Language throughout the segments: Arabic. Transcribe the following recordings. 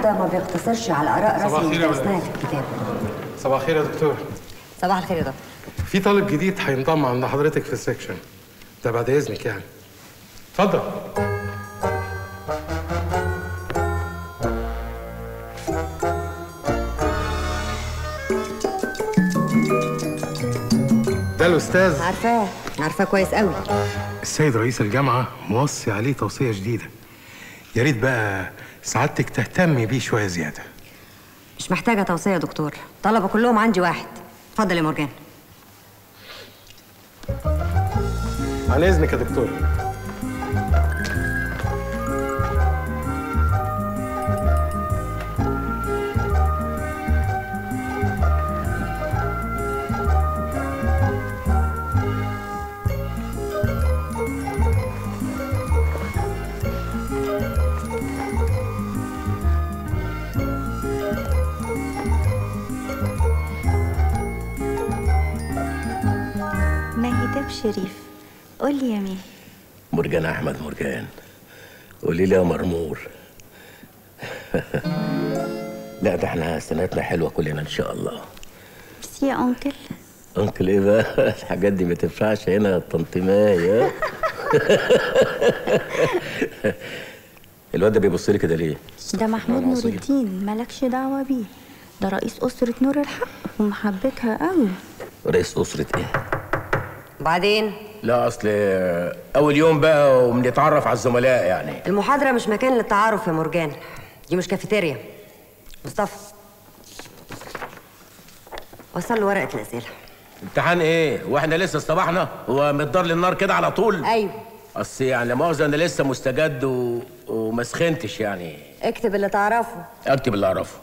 ده ما بيقتصرش على آراء صباح رسمي الخير يا درسناها ولاد. في الكتاب. صباح الخير يا دكتور. صباح الخير يا دكتور. في طالب جديد هينضم عند حضرتك في السكشن ده بعد إذنك يعني. اتفضل. ده الأستاذ. عارفاه. عارفاه كويس قوي. السيد رئيس الجامعة موصي عليه توصية جديدة. يا ريت بقى سعادتك تهتمي بيه شوية زيادة. مش محتاجة توصية يا دكتور. طلبة كلهم عندي واحد. اتفضل يا مرجان عن إذنك يا دكتور. شريف. قول لي يا ماهي مرجان أحمد مرجان. قولي لي يا مرمور. لا ده إحنا سنتنا حلوة كلنا إن شاء الله. ميرسي يا uncle. uncle إيه بقى؟ الحاجات دي ما تنفعش هنا يا طنط ماي ها؟ الواد ده بيبص لي كده ليه؟ ده محمود نور. الدين مالكش دعوة بيه. ده رئيس أسرة نور الحق ومحبتها قوي. رئيس أسرة إيه؟ وبعدين لا أصل أول يوم بقى وبنتعرف على الزملاء يعني. المحاضرة مش مكان للتعارف يا مرجان دي مش كافيتيريا. مصطفى وصل له ورقة الأسئلة. امتحان إيه؟ وإحنا لسه صباحنا هو متدار للنار كده على طول؟ أيوه. أصل يعني لا مؤاخذة أنا لسه مستجد و... وما سخنتش يعني. اكتب اللي تعرفه. اكتب اللي أعرفه.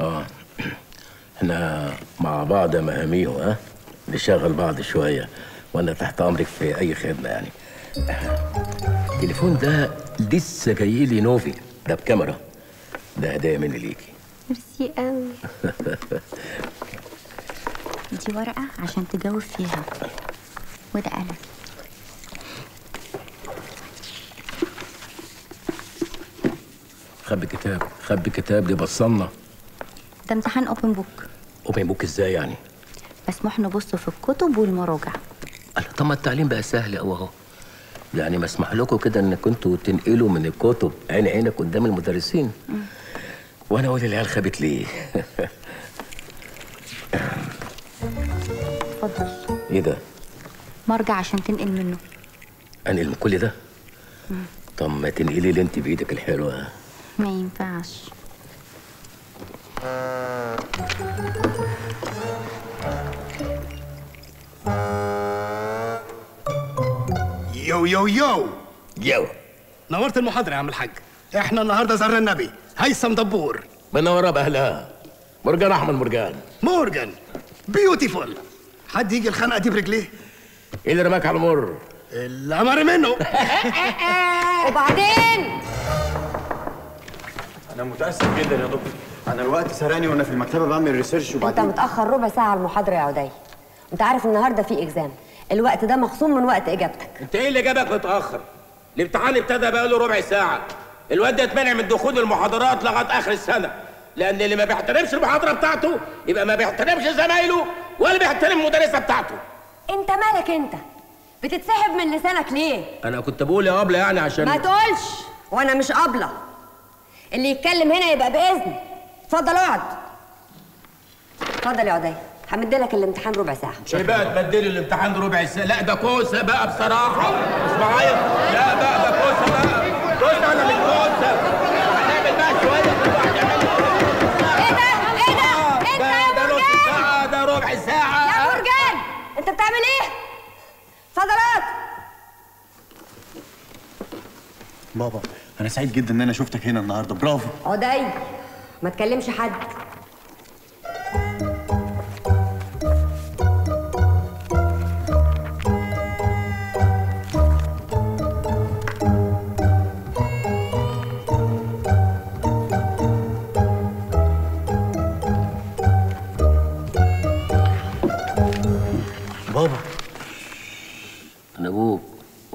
آه. إحنا مع بعض يا مهاميو ها؟ نشغل بعض شوية. وأنا تحت أمرك في أي خدمة يعني. التليفون ده لسه جاي لي نوفي. ده بكاميرا. ده هدايا مني ليكي. ميرسي قوي دي ورقة عشان تجاوب فيها. وده قلم. خبي كتاب. خبي كتاب دي بصلنا. ده امتحان open book open book إزاي يعني؟ مسموح نبص في الكتب والمراجع. طب ما التعليم بقى سهل قوي أهو. يعني مسمح لكم كده إن كنتوا تنقلوا من الكتب عين عينك قدام المدرسين. وأنا أقول العيال خابت ليه؟ اتفضل. إيه ده؟ مرجع عشان تنقل منه. أنقل من كل ده؟ طب ما تنقلي لي أنت بإيدك الحلوة. ما ينفعش. يو يو يو. يو. نورت المحاضرة يا عم الحاج. إحنا النهارده زرنا النبي هيثم دبور. منوره باهلها مرجان أحمد مرجان. مورجان. beautiful حد يجي الخنقة دي برجليه؟ إيه اللي رماك على المر. الأمر منه. وبعدين؟ أنا متاسف جدا يا دكتور. أنا الوقت سرقني وأنا في المكتبة بعمل ريسيرش أنت وبعدين؟ متأخر ربع ساعة على المحاضرة يا عدي. أنت عارف النهارده في إكزام. الوقت ده مخصوم من وقت إجابتك. انت إيه اللي جابك متأخر؟ الامتحان ابتدى بقاله ربع ساعة. الواد ده اتمنع من دخول المحاضرات لغاية آخر السنة. لأن اللي ما بيحترمش المحاضرة بتاعته يبقى ما بيحترمش زمايله ولا بيحترم المدرسة بتاعته. أنت مالك أنت؟ بتتسحب من لسانك ليه؟ أنا كنت بقول يا أبلة يعني عشان ما تقولش وأنا مش قابله اللي يتكلم هنا يبقى بإذن. اتفضل اقعد. اتفضل يا عدي. همدلك الامتحان ربع ساعة. إيه بقى تبدلي الامتحان ربع ساعة. لا ده كوسه بقى بصراحة. مش معايا لا بقى ده كوسه بقى كوسه أنا مش كوسه هنعمل بقى شوية إيه ده؟ إيه ده؟ انت يا ده ده؟ ساعة ربع ساعة. يا مرجان أنت بتعمل إيه؟ اقعد بابا أنا سعيد جدا إن أنا شفتك هنا النهارده. برافو. عدي. ما تكلمش حد.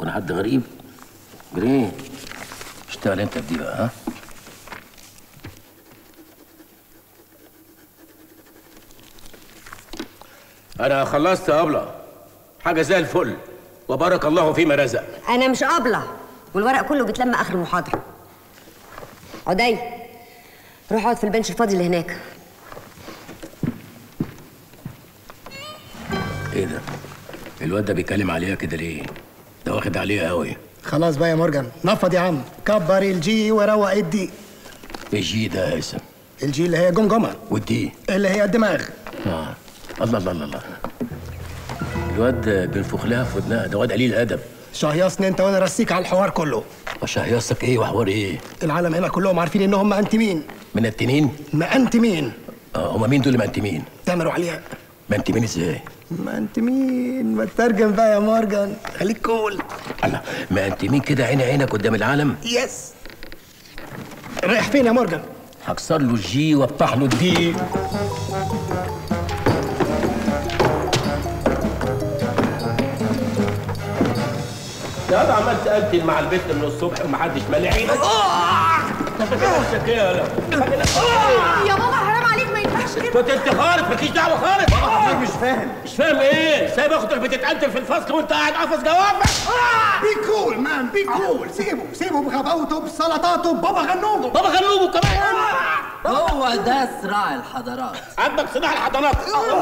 وأنا حد غريب؟ جرين. اشتغل انت بدي بقى ها؟ أنا خلصت أبلة. حاجة زي الفل. وبارك الله فيما رزق. أنا مش أبلة. والورق كله بيتلم آخر المحاضرة. عدي. روح اقعد في البنش الفاضي اللي هناك. إيه ده؟ الواد ده بيتكلم عليها كده ليه؟ واخد عليها قوي. خلاص بقى يا مورجان. نفض يا عم. كبر الجي وروق الدي الجي ده يا اسم الجي اللي هي جمجمه وال D. اللي هي الدماغ. آه. الله الله الله الله. الواد بينفخ لها في ودنها ده واد قليل ادب شهيصني انت وأنا رسيك على الحوار كله. وشهيصك إيه وحوار إيه؟ العالم هنا كلهم عارفين انهم مأنتمين من التنين؟ مأنتمين آه هما مين دول مأنتمين تامر علياء مأنتمين إزاي؟ مأنتمين ما تترجم بقى يا مورجان. خليك cool. الله مأنتمين كده؟ عين عينك قدام العالم. بس رايح فين يا مورجان؟ هكسر له ال G وافتح له ال D. يا ده عمال تقتل مع البت من الصبح ومحدش مالي عينك انت؟ يا بابا حرام كنت انت خالص مالكيش دعوة خالص. مش فاهم. مش فاهم إيه؟ سايب أختك بتتقتل في الفصل وأنت قاعد قافص جوافك be cool man be cool سيبه سيبه بغباوته بسلطاته بابا غنوجه. بابا غنوجه كمان. هو ده صراع الحضارات. عندك صناع الحضانات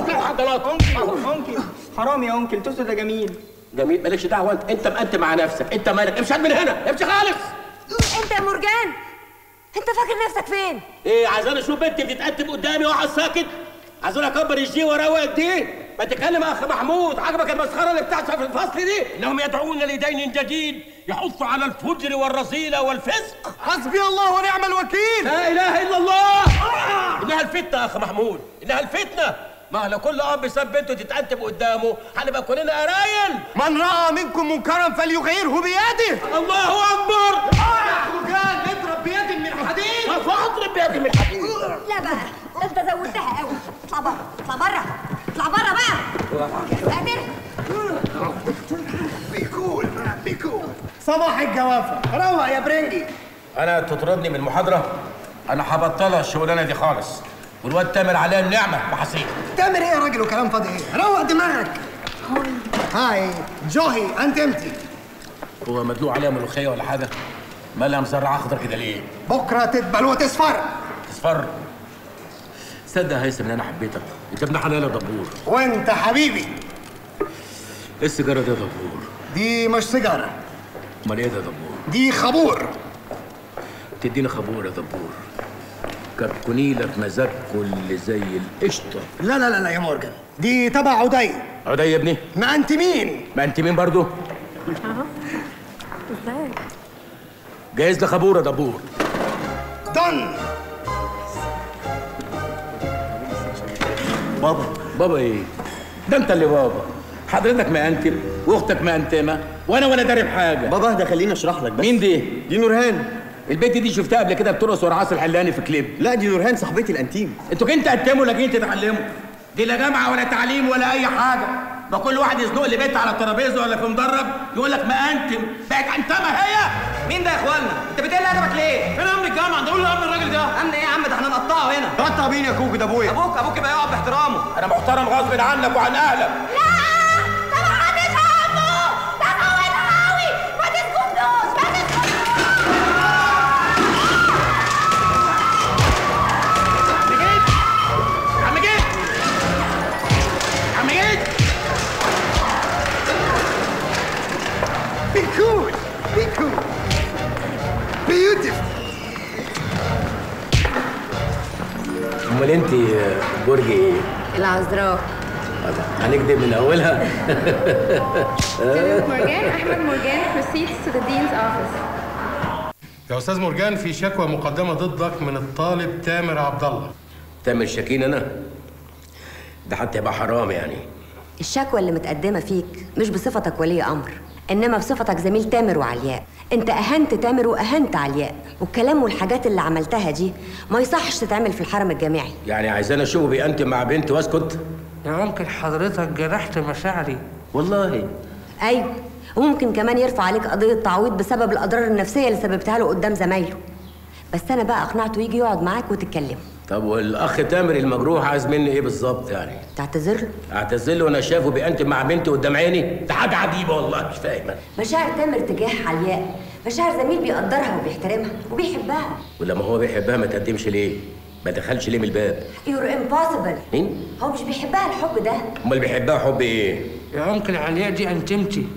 الحضانات uncle حرام يا uncle توسو ده جميل. جميل مالكش دعوة أنت أنت مأنتم مع نفسك. أنت مالك امشي من هنا امشي خالص. أنت يا مرجان انت فاكر نفسك فين؟ إيه عايزين أشوف بنتي بتتقدم قدامي واقعد ساكت عايزين أكبر الجي وأروق الدين؟ ما تتكلم يا أخ محمود عجبك المسخرة اللي بتحصل في الفصل دي؟ إنهم يدعون لدين جديد يحث على الفجر والرذيله والفسق. حسبي الله ونعم الوكيل. لا إله إلا الله. إنها الفتنة يا أخ محمود إنها الفتنة. ما لو كل أب ساب بنته تتقدم قدامه هنبقى كلنا قرايل. من رأى منكم منكرا فليغيره بيده. الله أكبر. من بيدي من الحديد لا بقى. ده انت زودتها قوي. اطلع بره. اطلع بره. اطلع بره بقى. يا ساتر بيكول بيكول صباح الجوافه روق يا برنجي. أنا تطردني من المحاضره أنا هبطلها الشغلانة دي خالص. والواد تامر عليها النعمه بحسين تعمل إيه يا راجل؟ وكلام فاضي إيه؟ روق دماغك. هاي. جوهي أنت أمتي. هو مدلوق عليها ملوخية ولا حاجة؟ مالها مسرعه أخضر كده ليه؟ بكرة تدبل وتصفر تصفر صدق يا هيثم إن أنا حبيتك. أنت ابن حلال يا دبور. وأنت حبيبي. إيه السيجارة دي يا دبور؟ دي مش سيجارة. أمال إيه ده يا دبور؟ دي خبور. تديني خبور يا دبور. كتكوني لك مزاج كل زي القشطة. لا لا لا يا مورجان. دي تبع عدي. عدي يا ابني. ما أنت مين؟ ما أنت مين برضو؟ ازيك جايز يا دبور. دن بابا بابا إيه؟ ده أنت اللي بابا. حضرتك مأنتم وأختك مأنتمه وأنا ولا داري بحاجة. بابا اهدى خليني أشرح لك بس. مين دي؟ دي نورهان. البنت دي شفتها قبل كده بترقص ورا عاصر الحلاني في كليب. لا دي نورهان صاحبتي الأنتيم. أنتوا كنت تقدموا ولا جايين تتعلموا دي لا جامعه ولا تعليم ولا أي حاجة. ما كل واحد يزنق لي بنت على الترابيزة ولا في مدرج يقول لك مأنتم بقت انتمه هي. مين ده يا اخوانا أنت بتقل أدبك ليه؟ فين أمن الجامعة ده قول أمن الراجل ده. أمن إيه يا عم؟ ده إحنا نقطعه هنا. تقطع مين يا كوكو ده أبويا. أبوك أبوك يبقى يقعد باحترامه. أنا محترم غصب عنك وعن أهلك. عم العذراء هنكدب من أولها. Morgan, Ahmed Morgan proceeds to the dean's office. يا أستاذ مرجان في شكوى مقدمة ضدك من الطالب تامر عبد الله تامر شاكين أنا؟ ده حتى يبقى حرام يعني. الشكوى اللي متقدمة فيك مش بصفتك ولي أمر. إنما بصفتك زميل تامر وعلياء. أنت أهنت تامر وأهنت علياء. والكلام والحاجات اللي عملتها دي ما يصحش تتعمل في الحرم الجامعي. يعني عايزانا أشوفه بيأنتم مع بنت واسكت؟ يا ممكن حضرتك جرحت مشاعري. والله. أيوه. وممكن كمان يرفع عليك قضية تعويض بسبب الأضرار النفسية اللي سببتها له قدام زمايله. بس أنا بقى أقنعته يجي يقعد معاك وتتكلموا طب والأخ تامر المجروح عايز مني إيه بالظبط يعني؟ تعتذر له؟ اعتذر له وأنا شافه بيأنتم مع بنتي قدام عيني. ده حاجة عجيبه والله مش فاهم أنا. مشاعر تامر تجاه علياء مشاعر زميل بيقدرها وبيحترمها وبيحبها. ولما هو بيحبها ما تقدمش ليه؟ ما دخلش ليه من الباب؟ you're impossible man؟ هو مش بيحبها الحب ده. أمال بيحبها حب إيه؟ يا uncle علياء دي انتمتي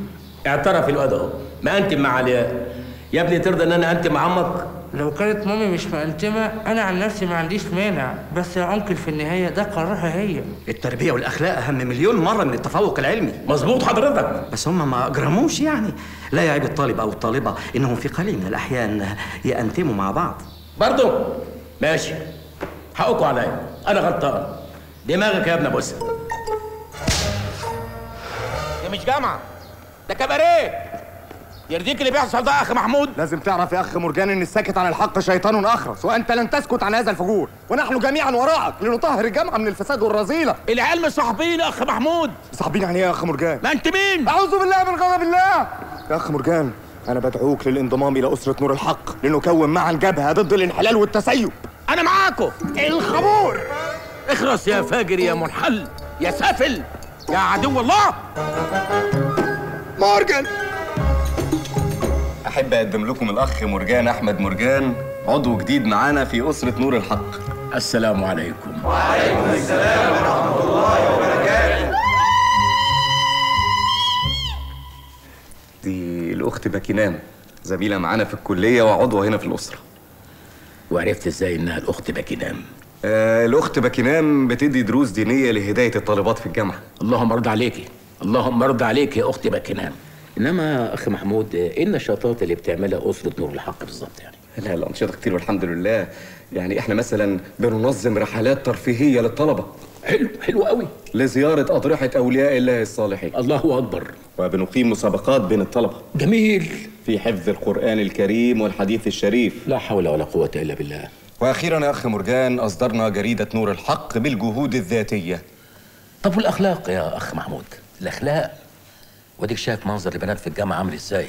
اعترف الواد أهو. ما أنتم مع علياء يا ابني ترضى إن أنا أنتم مع عمك لو كانت مامي مش مأنتمة أنا عن نفسي ما عنديش مانع بس يا uncle في النهاية ده قرارها هي. التربية والأخلاق أهم مليون مرة من التفوق العلمي. مظبوط حضرتك. بس هم ما أجرموش يعني. لا يعيب الطالب أو الطالبة إنهم في قليل من الأحيان يأنتموا مع بعض. برضه ماشي. حقكم عليا. أنا غلطان. دماغك يا ابن بص دي مش جامعة. ده كباريه. يرضيك اللي بيحصل ده يا أخ محمود؟ لازم تعرف يا أخ مرجان إن الساكت عن الحق شيطان اخرس وانت لن تسكت عن هذا الفجور ونحن جميعا وراءك لنطهر الجامعة من الفساد والرذيلة. العيال مش صاحبين يا أخ محمود. صاحبين يعني إيه يا أخ مرجان؟ ما أنت مين؟ أعوذ بالله من غضب الله. يا أخ مرجان أنا بدعوك للانضمام إلى أسرة نور الحق لنكون معا جبهة ضد الانحلال والتسيب. أنا معاكم الخمور! اخرس يا فاجر يا منحل يا سافل يا عدو الله. مورجان أحب أقدم لكم الأخ مرجان أحمد مرجان عضو جديد معانا في أسرة نور الحق. السلام عليكم. دي الأخت باكينام زميلة معانا في الكلية وعضوه هنا في الأسرة. وعرفت إزاي إنها الأخت باكينام آه الأخت باكينام بتدي دروس دينية لهداية الطالبات في الجامعة. اللهم ارضى عليكي اللهم ارضى عليك يا أختي باكينام إنما اخ محمود إيه النشاطات اللي بتعملها أسرة نور الحق بالظبط يعني؟ لا الانشطه كتير والحمد لله. يعني إحنا مثلا بننظم رحلات ترفيهية للطلبة. حلو حلو قوي. لزيارة أضرحة أولياء الله الصالحين. الله أكبر. وبنقيم مسابقات بين الطلبة. جميل. في حفظ القرآن الكريم والحديث الشريف. لا حول ولا قوة إلا بالله. وأخيرا يا اخ مرجان أصدرنا جريدة نور الحق بالجهود الذاتية. طب والأخلاق يا أخ محمود؟ الأخلاق وديك شايف منظر البنات في الجامعة عامل إزاي؟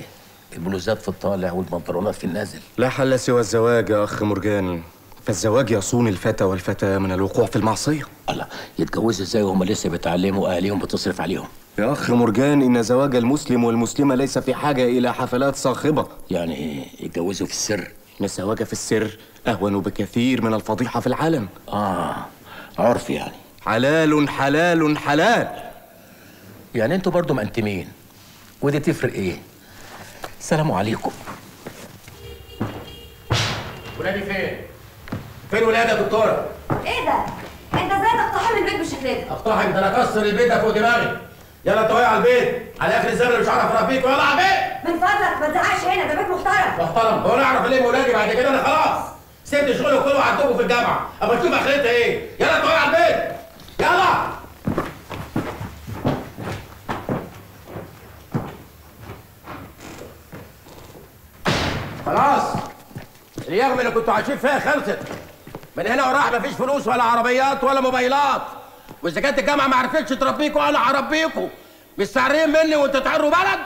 البلوزات في الطالع والبنطلونات في النازل. لا حل سوى الزواج يا أخ مرجان. فالزواج يصون الفتى والفتاه من الوقوع في المعصية. الله يتجوزوا إزاي وهم لسه بيتعلموا أهاليهم بتصرف عليهم؟ يا أخ مرجان إن زواج المسلم والمسلمة ليس في حاجة إلى حفلات صاخبة. يعني يتجوزوا في السر؟ إن الزواج في السر أهون بكثير من الفضيحة في العلن آه عرف يعني. حلال حلال حلال. يعني أنتوا برضو مأنتمين. ودي تفرق إيه؟ السلام عليكم. ولادي فين؟ فين ولادي يا دكتورة؟ إيه ده؟ انت إزاي تقتحم البيت بالشكل ده؟ اقتحم ده أنا اكسر البيت ده فوق دماغي. يلا انت واقع على البيت. على اخر الزمن مش هعرف اربيك يلا على البيت من فضلك ما تزعقش هنا ده بيت محترم. محترم. هو أنا اعرف ليه ولادي بعد كده؟ أنا خلاص. سبت شغلي كله وعدتكم في الجامعة. أما تشوف اخرتها إيه؟ يلا انت واقع على البيت. يلا. خلاص. اليوم اللي كنتوا عايشين فيها خلصت. من هنا وراح مفيش فلوس ولا عربيات ولا موبايلات. وإذا كانت الجامعة ما عرفتش تربيكوا أنا هربيكوا. مستعرين مني وأنتوا تعروا بلد؟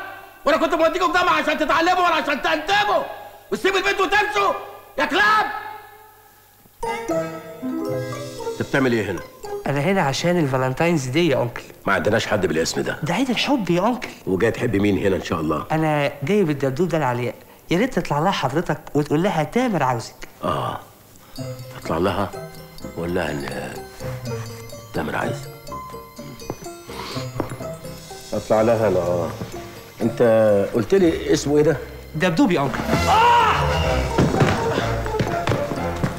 وأنا كنت موديكوا الجامعة عشان تتعلموا ولا عشان تنتموا. وتسيبوا البيت وتمشوا. يا كلاب! أنت بتعمل إيه هنا؟ أنا هنا عشان ال Valentine's Day يا uncle. ما عندناش حد بالاسم ده. ده عيد الحب يا uncle. وجاي تحب مين هنا إن شاء الله؟ أنا جاي بالدبدوب ده لعلياء يا ريت تطلع لها حضرتك وتقول لها تامر عاوزك. آه. اطلع لها وقول لها إن تامر عايز؟ أطلع لها أنا آه. أنت قلت لي اسمه إيه ده؟ دبدوب يا أنكل. آه!